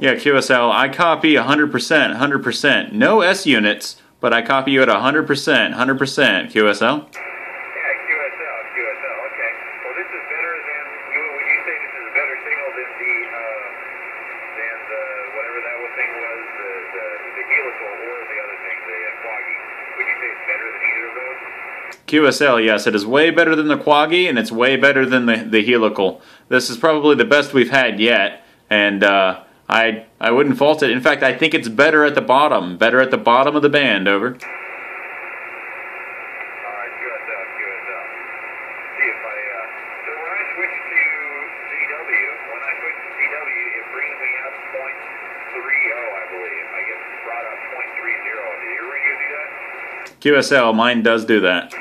Yeah, QSL, I copy 100%, 100%. No S units, but I copy you at 100%, 100% QSL. Yeah, QSL, QSL. Okay. Well, this is better than you. Would you say this is a better signal than the uh, than the whatever that thing was, the the, the helical or the other thing, the uh, quagi? Would you say it's better than either of those? QSL, yes, it is way better than the Quagi, and it's way better than the, the Helical. This is probably the best we've had yet, and uh, I I wouldn't fault it. In fact, I think it's better at the bottom, better at the bottom of the band. Over. All right, QSL, QSL. See if I. Uh, so when I switch to CW, when I switch to CW, it brings me up point three oh, I believe. I get brought up point three zero. Did your radio do that? QSL, mine does do that.